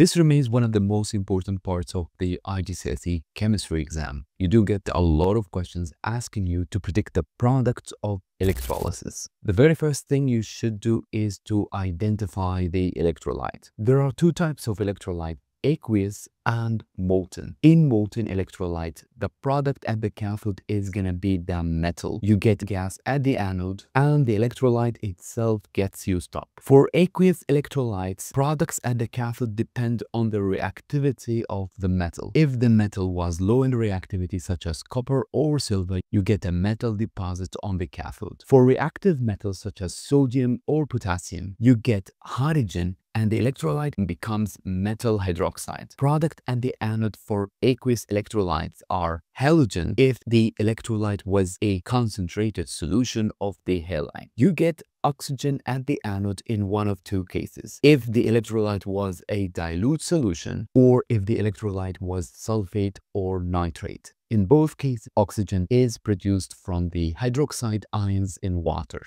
This remains one of the most important parts of the IGCSE chemistry exam. You do get a lot of questions asking you to predict the products of electrolysis. The very first thing you should do is to identify the electrolyte. There are two types of electrolyte aqueous and molten. In molten electrolyte, the product at the cathode is gonna be the metal. You get gas at the anode and the electrolyte itself gets used up. For aqueous electrolytes, products at the cathode depend on the reactivity of the metal. If the metal was low in reactivity such as copper or silver, you get a metal deposit on the cathode. For reactive metals such as sodium or potassium, you get hydrogen and the electrolyte becomes metal hydroxide. Product and the anode for aqueous electrolytes are halogen if the electrolyte was a concentrated solution of the halide. You get oxygen at the anode in one of two cases. If the electrolyte was a dilute solution or if the electrolyte was sulfate or nitrate. In both cases, oxygen is produced from the hydroxide ions in water.